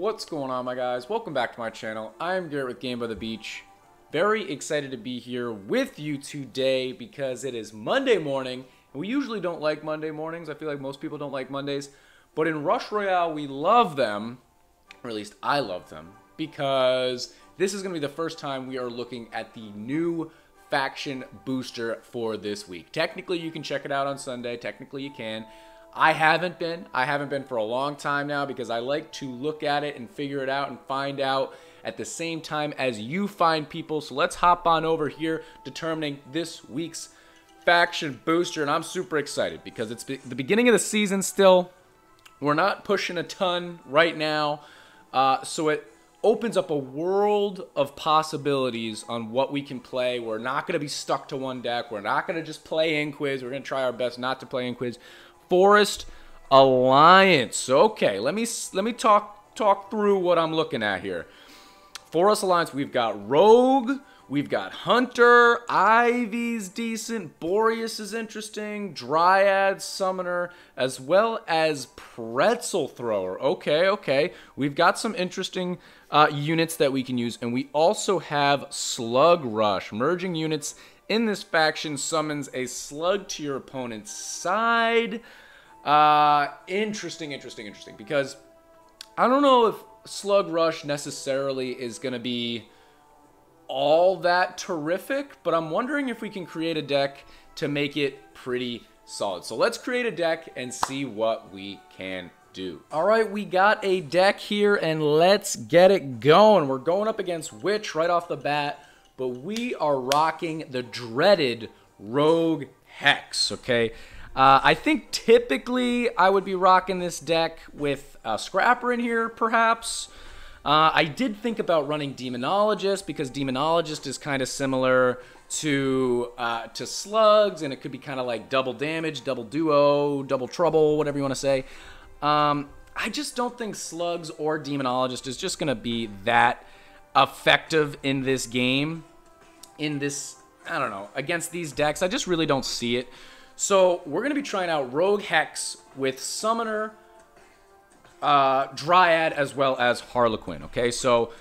What's going on, my guys? Welcome back to my channel. I'm Garrett with Game by the Beach. Very excited to be here with you today because it is Monday morning. And we usually don't like Monday mornings. I feel like most people don't like Mondays. But in Rush Royale, we love them, or at least I love them, because this is going to be the first time we are looking at the new faction booster for this week. Technically, you can check it out on Sunday. Technically, you can. I haven't been. I haven't been for a long time now because I like to look at it and figure it out and find out at the same time as you find people. So let's hop on over here determining this week's faction booster. And I'm super excited because it's the beginning of the season still. We're not pushing a ton right now. Uh, so it opens up a world of possibilities on what we can play. We're not going to be stuck to one deck. We're not going to just play in quiz. We're going to try our best not to play Inquiz. Forest Alliance. Okay, let me let me talk talk through what I'm looking at here. Forest Alliance, we've got Rogue, we've got Hunter, Ivy's decent, Boreas is interesting, Dryad, Summoner, as well as Pretzel Thrower. Okay, okay. We've got some interesting uh, units that we can use, and we also have Slug Rush. Merging units in this faction summons a slug to your opponent's side. Uh, interesting, interesting, interesting. Because I don't know if Slug Rush necessarily is going to be all that terrific, but I'm wondering if we can create a deck to make it pretty solid. So let's create a deck and see what we can do. All right, we got a deck here, and let's get it going. We're going up against Witch right off the bat but we are rocking the dreaded Rogue Hex, okay? Uh, I think typically I would be rocking this deck with a Scrapper in here, perhaps. Uh, I did think about running Demonologist because Demonologist is kind of similar to uh, to Slugs, and it could be kind of like double damage, double duo, double trouble, whatever you want to say. Um, I just don't think Slugs or Demonologist is just going to be that effective in this game in this, I don't know, against these decks. I just really don't see it. So we're going to be trying out Rogue Hex with Summoner, uh, Dryad, as well as Harlequin. Okay, so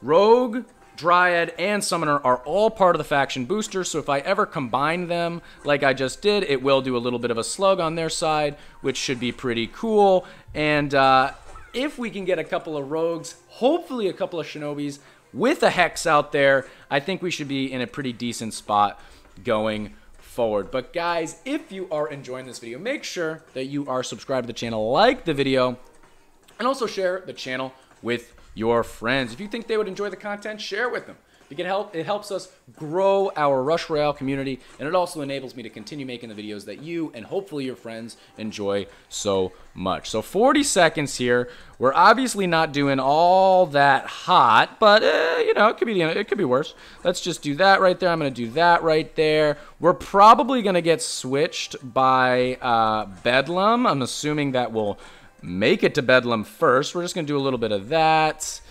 Rogue, Dryad, and Summoner are all part of the faction booster, so if I ever combine them like I just did, it will do a little bit of a slug on their side, which should be pretty cool. And uh, if we can get a couple of rogues, hopefully a couple of shinobis, with a hex out there, I think we should be in a pretty decent spot going forward. But guys, if you are enjoying this video, make sure that you are subscribed to the channel, like the video, and also share the channel with your friends. If you think they would enjoy the content, share it with them. It can help. It helps us grow our Rush Royale community, and it also enables me to continue making the videos that you and hopefully your friends enjoy so much. So 40 seconds here. We're obviously not doing all that hot, but uh, you know it could be it could be worse. Let's just do that right there. I'm going to do that right there. We're probably going to get switched by uh, Bedlam. I'm assuming that will make it to Bedlam first. We're just going to do a little bit of that.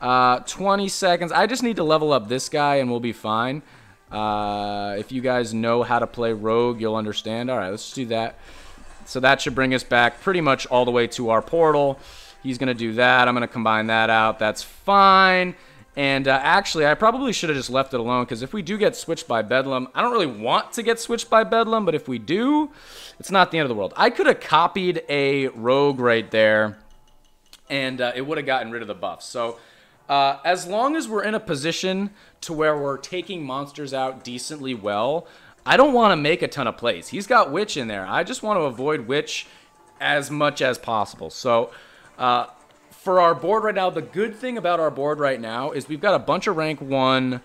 Uh, 20 seconds. I just need to level up this guy and we'll be fine. Uh, if you guys know how to play Rogue, you'll understand. All right, let's do that. So that should bring us back pretty much all the way to our portal. He's going to do that. I'm going to combine that out. That's fine. And uh, actually, I probably should have just left it alone because if we do get switched by Bedlam, I don't really want to get switched by Bedlam, but if we do, it's not the end of the world. I could have copied a Rogue right there, and uh, it would have gotten rid of the buff. So uh, as long as we're in a position to where we're taking monsters out decently well, I don't want to make a ton of plays. He's got Witch in there. I just want to avoid Witch as much as possible. So uh, for our board right now, the good thing about our board right now is we've got a bunch of rank 1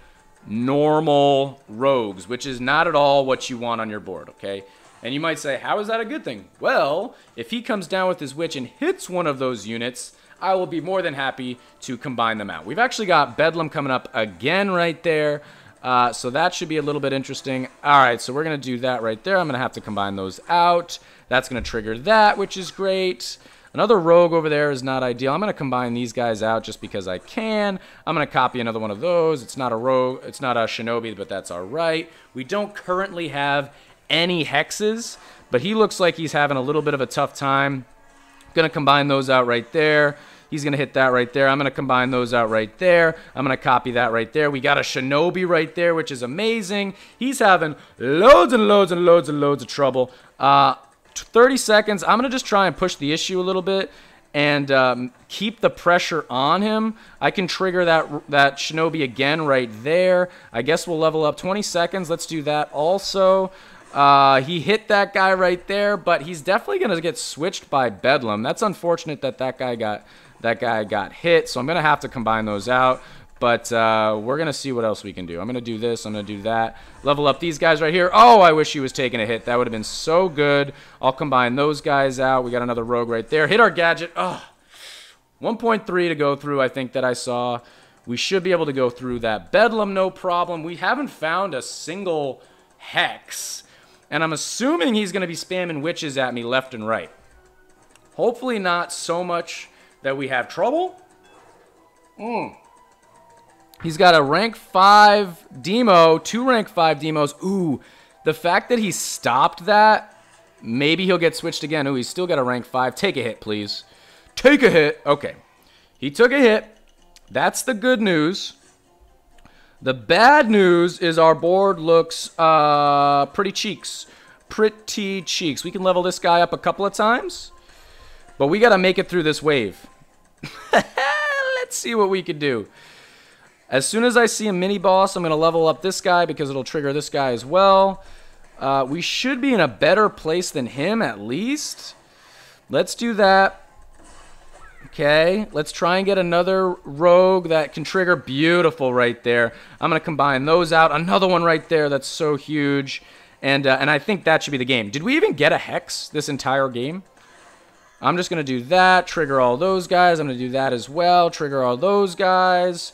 normal rogues, which is not at all what you want on your board, okay? And you might say, how is that a good thing? Well, if he comes down with his Witch and hits one of those units, I will be more than happy to combine them out. We've actually got Bedlam coming up again right there. Uh, so that should be a little bit interesting. All right, so we're going to do that right there. I'm going to have to combine those out. That's going to trigger that, which is great. Another rogue over there is not ideal. I'm going to combine these guys out just because I can. I'm going to copy another one of those. It's not a rogue. It's not a shinobi, but that's all right. We don't currently have any hexes, but he looks like he's having a little bit of a tough time. Going to combine those out right there. He's going to hit that right there. I'm going to combine those out right there. I'm going to copy that right there. We got a Shinobi right there, which is amazing. He's having loads and loads and loads and loads of trouble. Uh, 30 seconds. I'm going to just try and push the issue a little bit and um, keep the pressure on him. I can trigger that that Shinobi again right there. I guess we'll level up 20 seconds. Let's do that also. Uh, he hit that guy right there, but he's definitely going to get switched by Bedlam. That's unfortunate that that guy got that guy got hit, so I'm going to have to combine those out. But uh, we're going to see what else we can do. I'm going to do this. I'm going to do that. Level up these guys right here. Oh, I wish he was taking a hit. That would have been so good. I'll combine those guys out. We got another rogue right there. Hit our gadget. Oh, 1.3 to go through, I think, that I saw. We should be able to go through that. Bedlam, no problem. We haven't found a single hex. And I'm assuming he's going to be spamming witches at me left and right. Hopefully not so much that we have trouble. Hmm. He's got a rank 5 demo, two rank 5 demos. Ooh, the fact that he stopped that, maybe he'll get switched again. Ooh, he's still got a rank 5. Take a hit, please. Take a hit. Okay. He took a hit. That's the good news. The bad news is our board looks uh, pretty cheeks. Pretty cheeks. We can level this guy up a couple of times. But we got to make it through this wave. Let's see what we can do. As soon as I see a mini boss, I'm going to level up this guy because it'll trigger this guy as well. Uh, we should be in a better place than him at least. Let's do that. Okay, let's try and get another rogue that can trigger. Beautiful right there. I'm going to combine those out. Another one right there that's so huge. And, uh, and I think that should be the game. Did we even get a Hex this entire game? I'm just going to do that, trigger all those guys. I'm going to do that as well, trigger all those guys.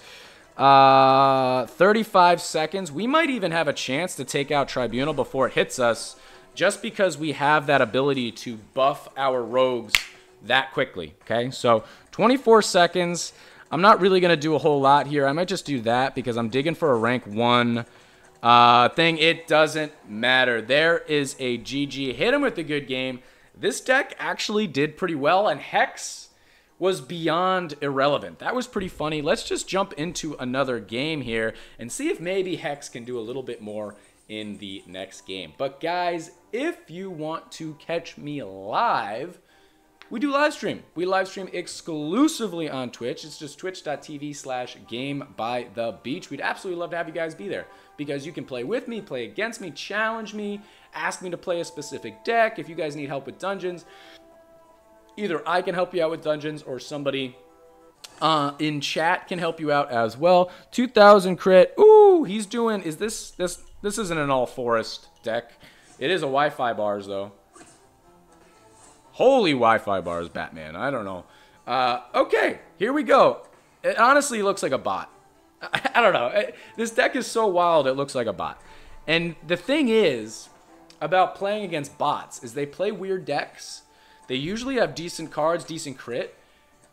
Uh, 35 seconds. We might even have a chance to take out Tribunal before it hits us just because we have that ability to buff our rogues that quickly. Okay, so 24 seconds. I'm not really going to do a whole lot here. I might just do that because I'm digging for a rank 1 uh, thing. It doesn't matter. There is a GG. Hit him with a good game. This deck actually did pretty well, and Hex was beyond irrelevant. That was pretty funny. Let's just jump into another game here and see if maybe Hex can do a little bit more in the next game. But guys, if you want to catch me live, we do live stream. We live stream exclusively on Twitch. It's just twitch.tv slash game by the beach. We'd absolutely love to have you guys be there because you can play with me, play against me, challenge me, ask me to play a specific deck. If you guys need help with dungeons, either I can help you out with dungeons or somebody uh, in chat can help you out as well. 2000 crit. Ooh, he's doing. Is this this this isn't an all forest deck? It is a Wi-Fi bars though. Holy Wi-Fi bars, Batman. I don't know. Uh, okay, here we go. It honestly looks like a bot. I, I don't know. This deck is so wild. It looks like a bot. And the thing is about playing against bots is they play weird decks they usually have decent cards, decent crit,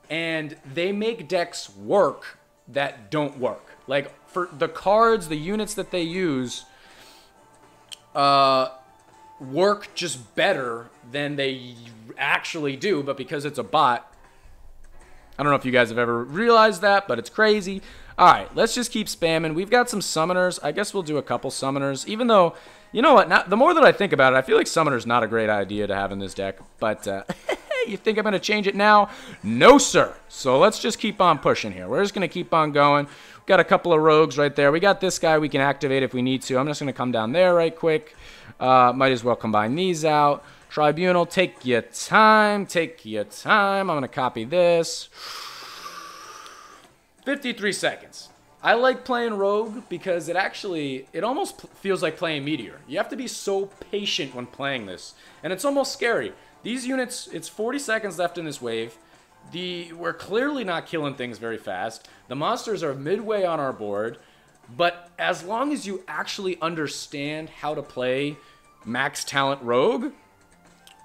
and they make decks work that don't work. Like for the cards, the units that they use uh, work just better than they actually do, but because it's a bot, I don't know if you guys have ever realized that, but it's crazy. All right, let's just keep spamming. We've got some summoners. I guess we'll do a couple summoners, even though you know what? Not, the more that I think about it, I feel like Summoner's not a great idea to have in this deck. But uh, you think I'm going to change it now? No, sir. So let's just keep on pushing here. We're just going to keep on going. We've got a couple of rogues right there. We got this guy we can activate if we need to. I'm just going to come down there right quick. Uh, might as well combine these out. Tribunal, take your time. Take your time. I'm going to copy this. 53 seconds. I like playing Rogue because it actually, it almost feels like playing Meteor. You have to be so patient when playing this. And it's almost scary. These units, it's 40 seconds left in this wave. The We're clearly not killing things very fast. The monsters are midway on our board. But as long as you actually understand how to play max talent Rogue,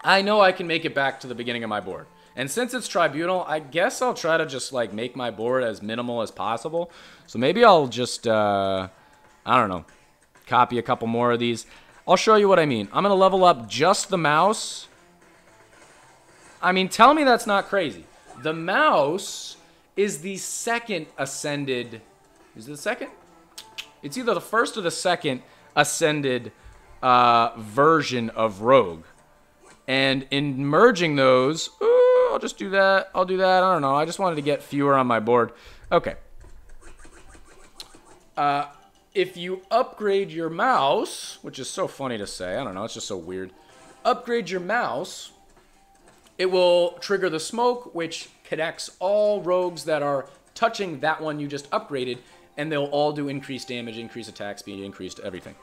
I know I can make it back to the beginning of my board. And since it's Tribunal, I guess I'll try to just like make my board as minimal as possible. So maybe I'll just, uh, I don't know, copy a couple more of these. I'll show you what I mean. I'm going to level up just the mouse. I mean, tell me that's not crazy. The mouse is the second ascended. Is it the second? It's either the first or the second ascended uh, version of Rogue. And in merging those, ooh, I'll just do that. I'll do that. I don't know. I just wanted to get fewer on my board. Okay. Uh, if you upgrade your mouse, which is so funny to say, I don't know, it's just so weird. Upgrade your mouse, it will trigger the smoke, which connects all rogues that are touching that one you just upgraded, and they'll all do increased damage, increased attack speed, increased everything.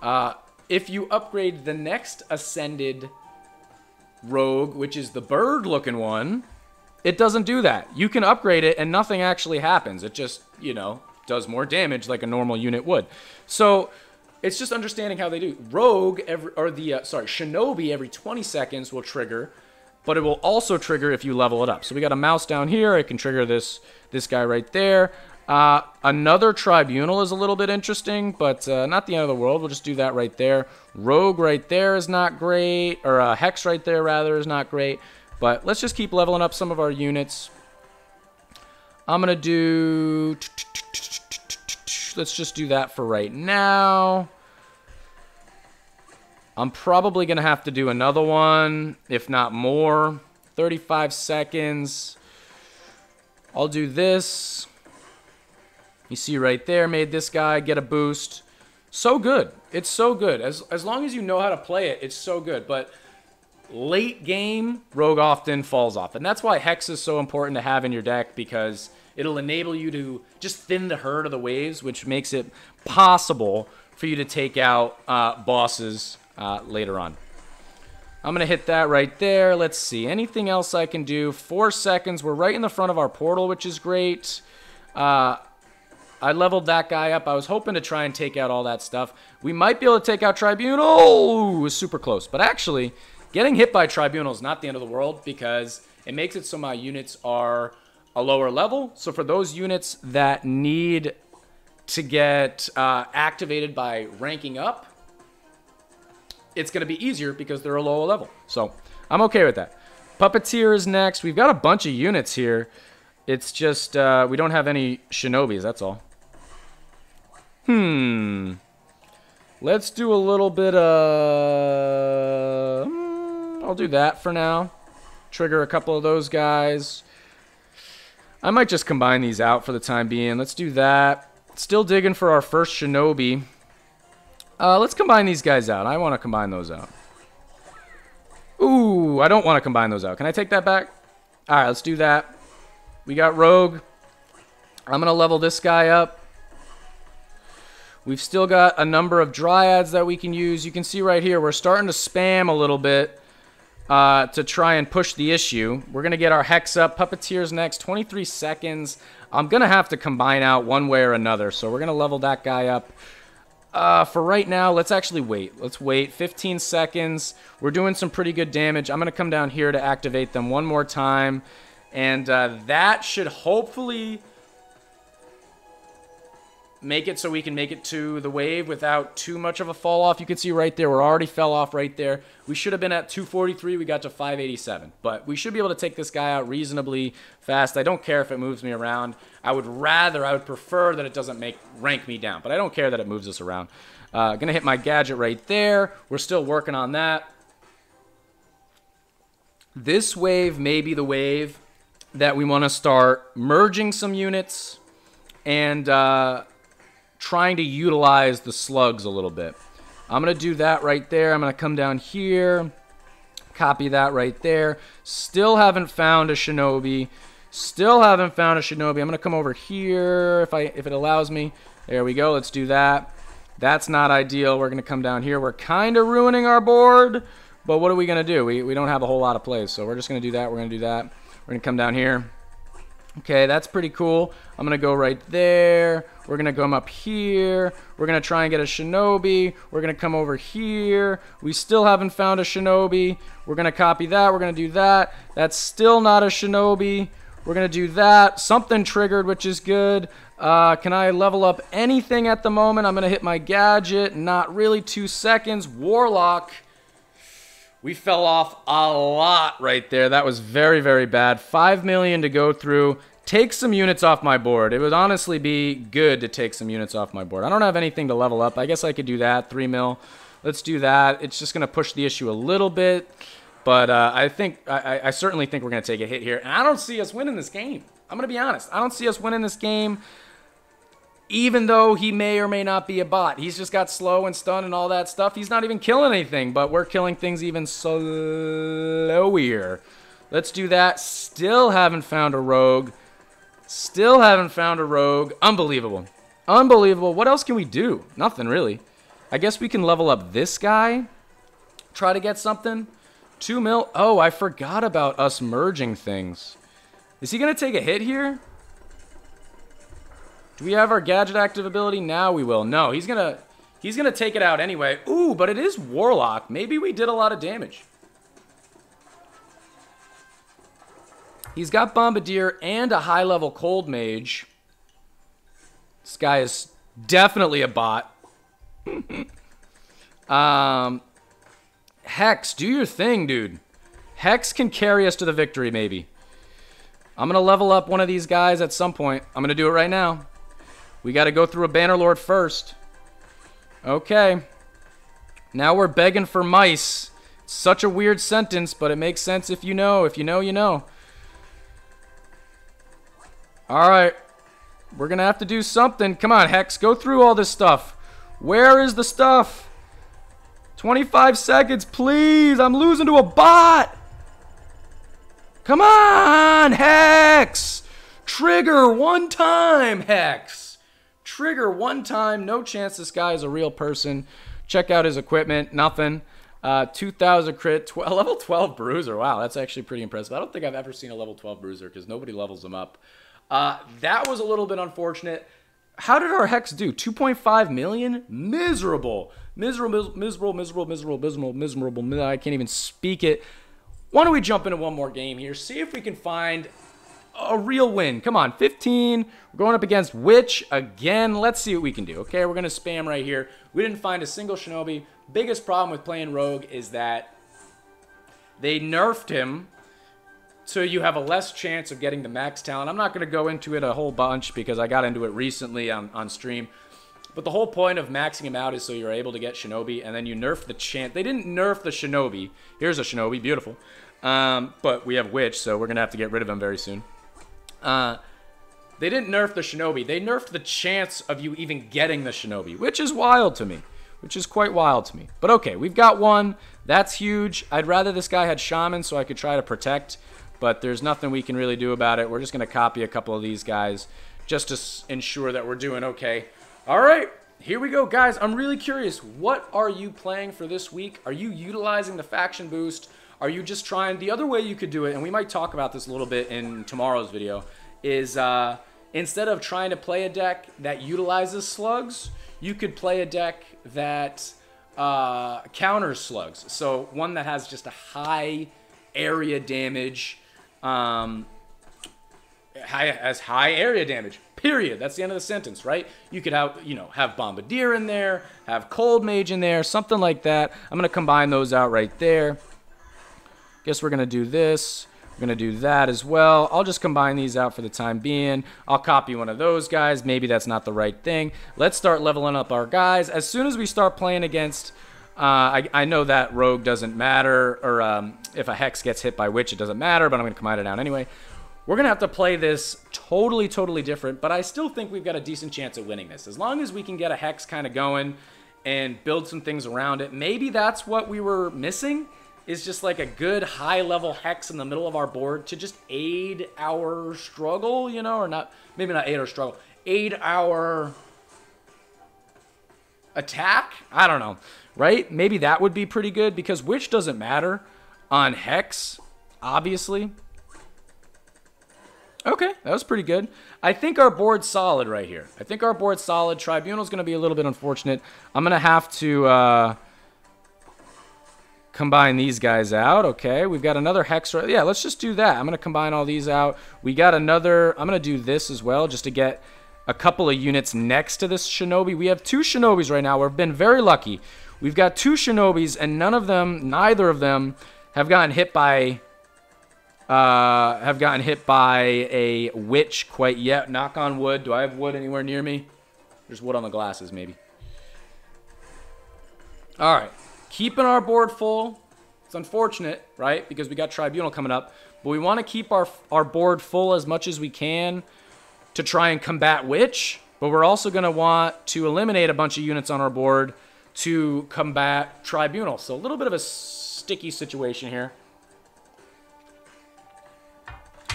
Uh, if you upgrade the next ascended rogue, which is the bird looking one, it doesn't do that. You can upgrade it and nothing actually happens. It just, you know, does more damage like a normal unit would. So it's just understanding how they do. Rogue every or the uh, sorry Shinobi every 20 seconds will trigger, but it will also trigger if you level it up. So we got a mouse down here. It can trigger this this guy right there. Uh, another tribunal is a little bit interesting, but uh, not the end of the world. We'll just do that right there. Rogue right there is not great, or uh, Hex right there rather is not great. But let's just keep leveling up some of our units. I'm gonna do. Let's just do that for right now. I'm probably gonna have to do another one, if not more. 35 seconds. I'll do this. You see right there, made this guy get a boost. So good. It's so good. As, as long as you know how to play it, it's so good. But late game, Rogue often falls off. And that's why Hex is so important to have in your deck because it'll enable you to just thin the herd of the waves, which makes it possible for you to take out uh, bosses uh, later on. I'm going to hit that right there. Let's see. Anything else I can do? Four seconds. We're right in the front of our portal, which is great. Uh, I leveled that guy up. I was hoping to try and take out all that stuff. We might be able to take out Tribunal. Ooh, was super close. But actually, getting hit by Tribunal is not the end of the world because it makes it so my units are a lower level. So for those units that need to get uh, activated by ranking up, it's going to be easier because they're a lower level. So I'm okay with that. Puppeteer is next. We've got a bunch of units here. It's just uh, we don't have any shinobis, that's all. Hmm. Let's do a little bit of... Hmm, I'll do that for now. Trigger a couple of those guys. I might just combine these out for the time being. Let's do that. Still digging for our first shinobi. Uh, let's combine these guys out. I want to combine those out. Ooh, I don't want to combine those out. Can I take that back? All right, let's do that. We got Rogue. I'm going to level this guy up. We've still got a number of dryads that we can use. You can see right here, we're starting to spam a little bit uh, to try and push the issue. We're going to get our Hex up. Puppeteers next, 23 seconds. I'm going to have to combine out one way or another, so we're going to level that guy up. Uh, for right now, let's actually wait. Let's wait 15 seconds. We're doing some pretty good damage. I'm going to come down here to activate them one more time. And uh, that should hopefully make it so we can make it to the wave without too much of a fall off. You can see right there, we're already fell off right there. We should have been at 243. We got to 587. But we should be able to take this guy out reasonably fast. I don't care if it moves me around. I would rather, I would prefer that it doesn't make rank me down. But I don't care that it moves us around. Uh, gonna hit my gadget right there. We're still working on that. This wave may be the wave that we want to start merging some units and uh, trying to utilize the slugs a little bit. I'm going to do that right there. I'm going to come down here, copy that right there. Still haven't found a shinobi. Still haven't found a shinobi. I'm going to come over here if I if it allows me. There we go. Let's do that. That's not ideal. We're going to come down here. We're kind of ruining our board, but what are we going to do? We, we don't have a whole lot of plays, so we're just going to do that. We're going to do that. We're to come down here. Okay, that's pretty cool. I'm to go right there. We're to come up here. We're to try and get a shinobi. We're to come over here. We still haven't found a shinobi. We're to copy that. We're to do that. That's still not a shinobi. We're to do that. Something triggered, which is good. Uh, can I level up anything at the moment? I'm to hit my gadget. Not really. Two seconds. Warlock. We fell off a lot right there. That was very, very bad. 5 million to go through. Take some units off my board. It would honestly be good to take some units off my board. I don't have anything to level up. I guess I could do that. 3 mil. Let's do that. It's just going to push the issue a little bit. But uh, I think I, I certainly think we're going to take a hit here. And I don't see us winning this game. I'm going to be honest. I don't see us winning this game even though he may or may not be a bot. He's just got slow and stun and all that stuff. He's not even killing anything, but we're killing things even slower. Let's do that. Still haven't found a rogue. Still haven't found a rogue. Unbelievable. Unbelievable. What else can we do? Nothing, really. I guess we can level up this guy. Try to get something. Two mil. Oh, I forgot about us merging things. Is he going to take a hit here? Do we have our gadget active ability? Now we will. No, he's gonna he's gonna take it out anyway. Ooh, but it is Warlock. Maybe we did a lot of damage. He's got Bombardier and a high-level Cold Mage. This guy is definitely a bot. um, Hex, do your thing, dude. Hex can carry us to the victory, maybe. I'm going to level up one of these guys at some point. I'm going to do it right now. We got to go through a Bannerlord first. Okay. Now we're begging for mice. Such a weird sentence, but it makes sense if you know. If you know, you know. Alright. We're going to have to do something. Come on, Hex. Go through all this stuff. Where is the stuff? 25 seconds, please. I'm losing to a bot. Come on, Hex. Trigger one time, Hex. Trigger one time. No chance this guy is a real person. Check out his equipment. Nothing. Uh, 2,000 crit. 12, level 12 bruiser. Wow, that's actually pretty impressive. I don't think I've ever seen a level 12 bruiser because nobody levels them up. Uh, that was a little bit unfortunate. How did our Hex do? 2.5 million? Miserable. Miserable, miserable, miserable, miserable, miserable, miserable. I can't even speak it. Why don't we jump into one more game here? See if we can find a real win. Come on, 15. We're going up against Witch again. Let's see what we can do. Okay, we're going to spam right here. We didn't find a single Shinobi. Biggest problem with playing Rogue is that they nerfed him so you have a less chance of getting the max talent. I'm not going to go into it a whole bunch because I got into it recently on, on stream. But the whole point of maxing him out is so you're able to get Shinobi, and then you nerf the chance. They didn't nerf the Shinobi. Here's a Shinobi, beautiful. Um, but we have Witch, so we're going to have to get rid of him very soon. Uh, they didn't nerf the Shinobi. They nerfed the chance of you even getting the Shinobi, which is wild to me. Which is quite wild to me. But okay, we've got one. That's huge. I'd rather this guy had Shaman so I could try to protect, but there's nothing we can really do about it. We're just going to copy a couple of these guys just to ensure that we're doing okay. All right, here we go, guys. I'm really curious. What are you playing for this week? Are you utilizing the faction boost? Are you just trying the other way you could do it? And we might talk about this a little bit in tomorrow's video. Is uh, instead of trying to play a deck that utilizes slugs, you could play a deck that uh, counters slugs. So one that has just a high area damage, um, high, has high area damage. Period. That's the end of the sentence, right? You could have, you know, have Bombardier in there, have Cold Mage in there, something like that. I'm to combine those out right there. Guess we're going to do this. We're going to do that as well. I'll just combine these out for the time being. I'll copy one of those guys. Maybe that's not the right thing. Let's start leveling up our guys. As soon as we start playing against... Uh, I, I, know that rogue doesn't matter, or um, if a hex gets hit by witch, it doesn't matter, but I'm going to combine it down anyway. We're going to have to play this totally, totally different, but I still think we've got a decent chance of winning this. As long as we can get a hex kind of going and build some things around it. Maybe that's what we were missing is just like a good high level hex in the middle of our board to just aid our struggle, you know, or not, maybe not aid our struggle, aid our attack? I don't know, right? Maybe that would be pretty good because witch doesn't matter on hex, obviously. Okay, that was pretty good. I think our board's solid right here. I think our board's solid. Tribunal's going to be a little bit unfortunate. I'm going to have to... Uh, combine these guys out. Okay, we've got another hex. Yeah, let's just do that. I'm going to combine all these out. We got another. I'm going to do this as well just to get a couple of units next to this shinobi. We have two shinobis right now. We've been very lucky. We've got two Shinobis, and none of them, neither of them, have gotten hit by uh, have gotten hit by a witch quite yet. Knock on wood. Do I have wood anywhere near me? There's wood on the glasses, maybe. All right. Keeping our board full. It's unfortunate, right? Because we got Tribunal coming up. But we want to keep our, our board full as much as we can to try and combat Witch. But we're also going to want to eliminate a bunch of units on our board to combat Tribunal. So a little bit of a sticky situation here.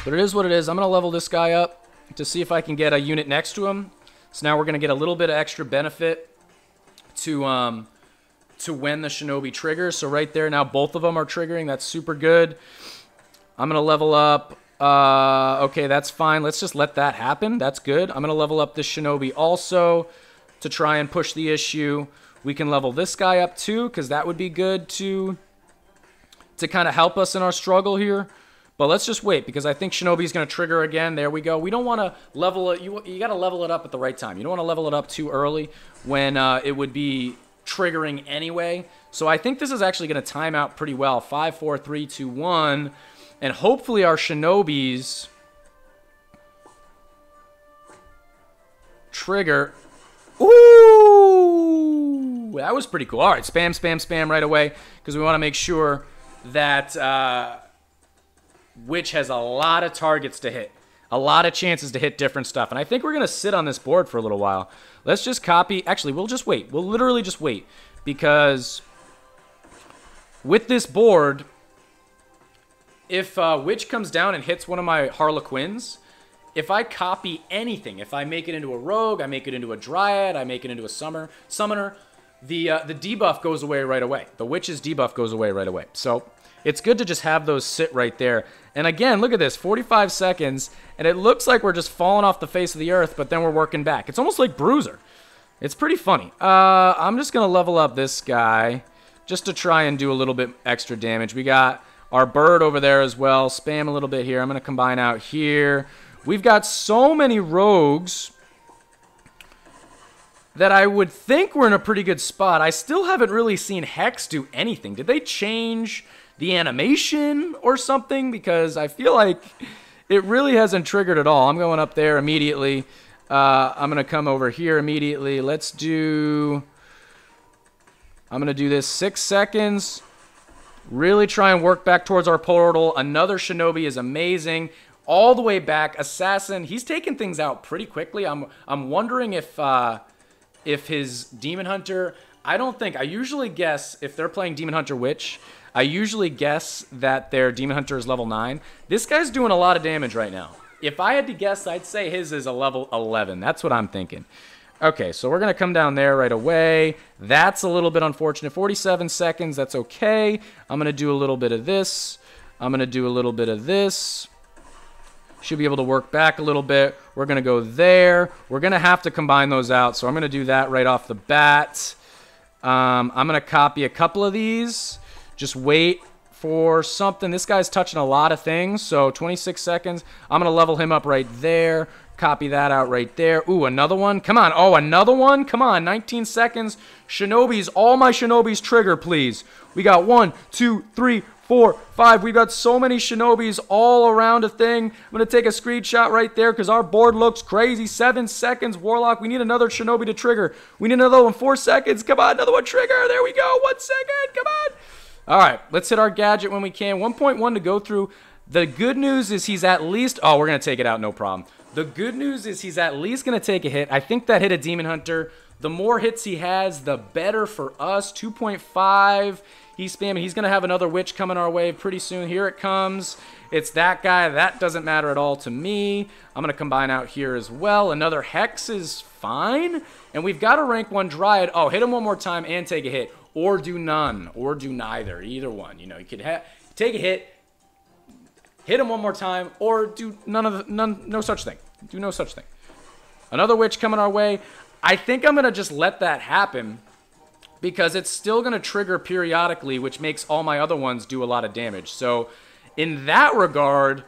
But it is what it is. I'm going to level this guy up to see if I can get a unit next to him. So now we're going to get a little bit of extra benefit to um, to when the Shinobi triggers. So right there, now both of them are triggering. That's super good. I'm going to level up. Uh, okay, that's fine. Let's just let that happen. That's good. I'm going to level up this Shinobi also to try and push the issue. We can level this guy up too because that would be good to, to kind of help us in our struggle here. But let's just wait because I think Shinobi's going to trigger again. There we go. We don't want to level it. You, you got to level it up at the right time. You don't want to level it up too early when uh, it would be triggering anyway. So I think this is actually going to time out pretty well. Five, four, three, two, one. And hopefully our Shinobis trigger. Ooh! That was pretty cool. All right, spam, spam, spam right away because we want to make sure that... Uh, Witch has a lot of targets to hit, a lot of chances to hit different stuff. And I think we're going to sit on this board for a little while. Let's just copy. Actually, we'll just wait. We'll literally just wait because with this board, if uh, Witch comes down and hits one of my Harlequins, if I copy anything, if I make it into a Rogue, I make it into a Dryad, I make it into a summer, Summoner, the, uh, the debuff goes away right away. The Witch's debuff goes away right away. So it's good to just have those sit right there. And again, look at this, 45 seconds, and it looks like we're just falling off the face of the earth, but then we're working back. It's almost like Bruiser. It's pretty funny. Uh, I'm just going to level up this guy just to try and do a little bit extra damage. We got our bird over there as well. Spam a little bit here. I'm going to combine out here. We've got so many rogues that I would think we're in a pretty good spot. I still haven't really seen Hex do anything. Did they change the animation or something because I feel like it really hasn't triggered at all. I'm going up there immediately. Uh, I'm going to come over here immediately. Let's do... I'm going to do this six seconds. Really try and work back towards our portal. Another Shinobi is amazing. All the way back. Assassin, he's taking things out pretty quickly. I'm I'm wondering if uh, if his Demon Hunter... I don't think... I usually guess if they're playing Demon Hunter Witch I usually guess that their Demon Hunter is level 9. This guy's doing a lot of damage right now. If I had to guess, I'd say his is a level 11. That's what I'm thinking. Okay, so we're going to come down there right away. That's a little bit unfortunate. 47 seconds, that's okay. I'm going to do a little bit of this. I'm going to do a little bit of this. Should be able to work back a little bit. We're going to go there. We're going to have to combine those out, so I'm going to do that right off the bat. Um, I'm going to copy a couple of these. Just wait for something. This guy's touching a lot of things, so 26 seconds. I'm going to level him up right there. Copy that out right there. Ooh, another one. Come on. Oh, another one? Come on. 19 seconds. Shinobis. All my Shinobis trigger, please. We got one, two, three, four, five. We've got so many Shinobis all around a thing. I'm going to take a screenshot right there because our board looks crazy. Seven seconds. Warlock, we need another Shinobi to trigger. We need another one. Four seconds. Come on. Another one trigger. There we go. One second. Come on. All right, let's hit our gadget when we can. 1.1 to go through. The good news is he's at least... Oh, we're going to take it out, no problem. The good news is he's at least going to take a hit. I think that hit a Demon Hunter. The more hits he has, the better for us. 2.5. He's spamming. He's going to have another Witch coming our way pretty soon. Here it comes. It's that guy. That doesn't matter at all to me. I'm going to combine out here as well. Another Hex is fine. And we've got a rank 1 Dryad. Oh, hit him one more time and take a hit or do none, or do neither. Either one. You know, you could take a hit, hit him one more time, or do none of the, none, no such thing. Do no such thing. Another witch coming our way. I think I'm gonna just let that happen because it's still gonna trigger periodically, which makes all my other ones do a lot of damage. So, in that regard.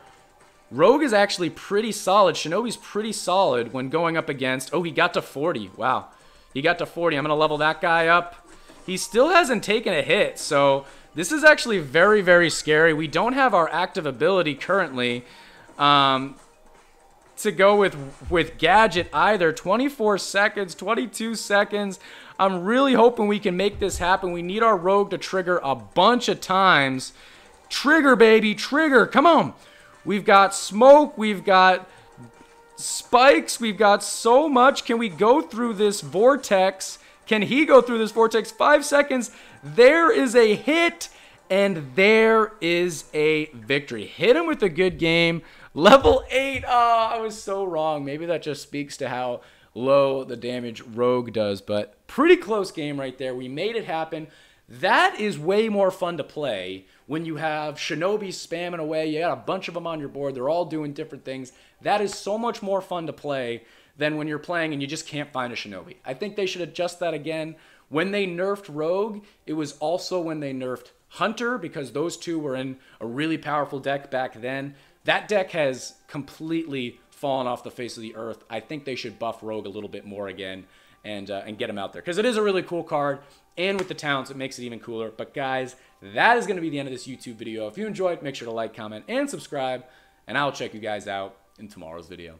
Rogue is actually pretty solid. Shinobi's pretty solid when going up against... Oh, he got to 40. Wow. He got to 40. I'm going to level that guy up. He still hasn't taken a hit. So this is actually very, very scary. We don't have our active ability currently um, to go with, with Gadget either. 24 seconds, 22 seconds. I'm really hoping we can make this happen. We need our Rogue to trigger a bunch of times. Trigger, baby, trigger. Come on. We've got smoke. We've got spikes. We've got so much. Can we go through this vortex? Can he go through this vortex? Five seconds. There is a hit, and there is a victory. Hit him with a good game. Level 8. Oh, I was so wrong. Maybe that just speaks to how low the damage Rogue does, but pretty close game right there. We made it happen. That is way more fun to play when you have Shinobi spamming away. You got a bunch of them on your board. They're all doing different things. That is so much more fun to play than when you're playing and you just can't find a Shinobi. I think they should adjust that again. When they nerfed Rogue, it was also when they nerfed Hunter because those two were in a really powerful deck back then. That deck has completely fallen off the face of the earth. I think they should buff Rogue a little bit more again and uh, and get him out there because it is a really cool card. And with the talents, it makes it even cooler. But guys, that is going to be the end of this YouTube video. If you enjoyed, make sure to like, comment, and subscribe. And I'll check you guys out in tomorrow's video.